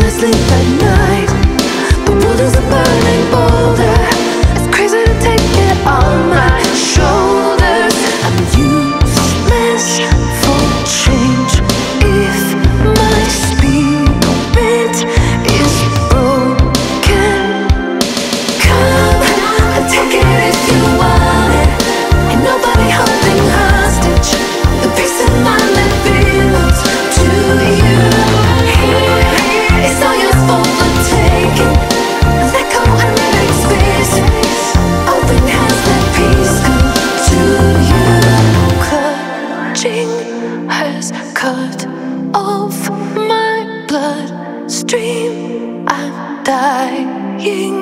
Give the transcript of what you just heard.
sleep at night dream I'm dying.